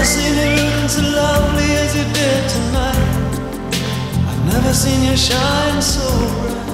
never seen you looking so lovely as you did tonight. I've never seen you shine so bright.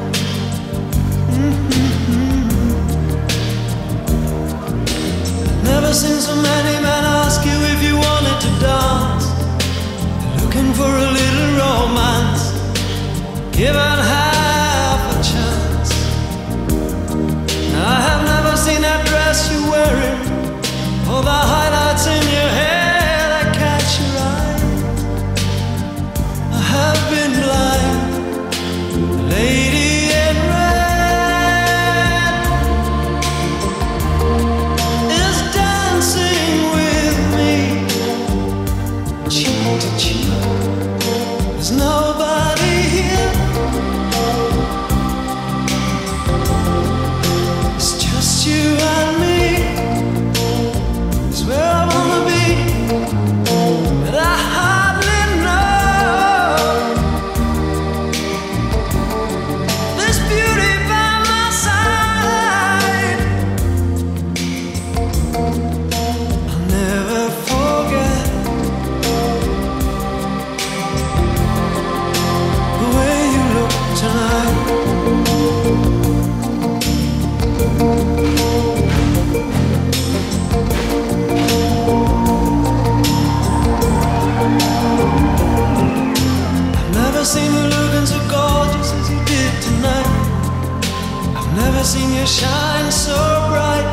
seen you shine so bright.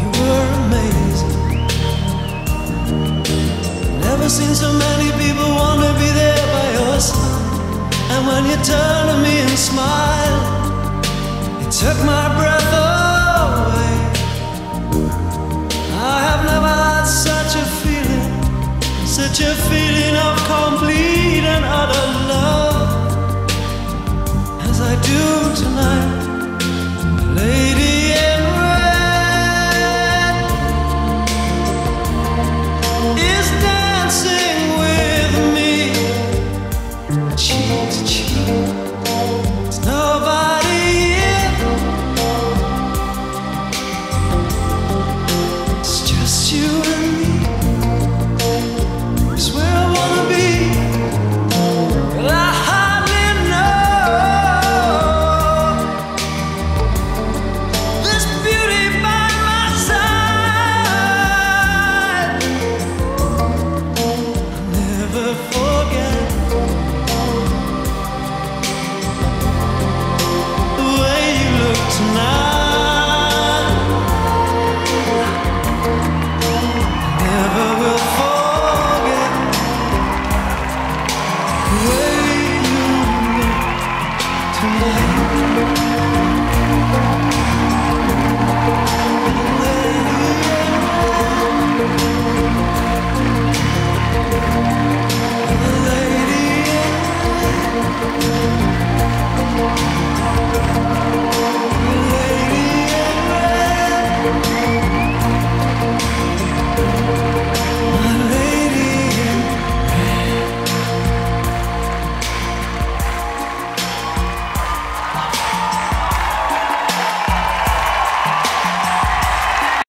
You were amazing. Never seen so many people want to be there by your side. And when you turned to me and smiled, it took my breath away. I have never had such a feeling, such a feeling of complete and utter love as I do tonight. you